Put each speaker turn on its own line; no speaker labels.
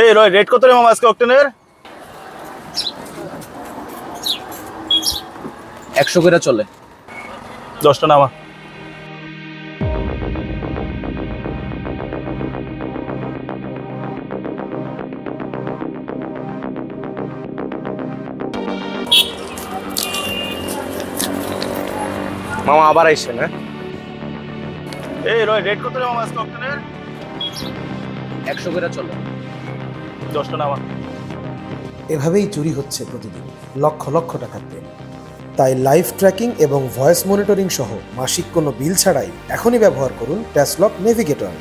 এই রয় রেট কত রে মামা আজকে অক্টেনের
একশো করে চলে।
দশটা নামা।
মামা আবার আইসেন হ্যাঁ?
এই রয় রেট কত রে মামা আজকে অক্টেনের
একশো করে চলে।
দশটা
এভাবেই চুরি হচ্ছে প্রতিদিন, লক্ষ লক্ষ টাকার প্রেম তাই লাইভ ট্র্যাকিং এবং ভয়েস মনিটরিং সহ মাসিক কোনো বিল ছাড়াই এখনই ব্যবহার করুন ট্যাসলক নেভিগেটর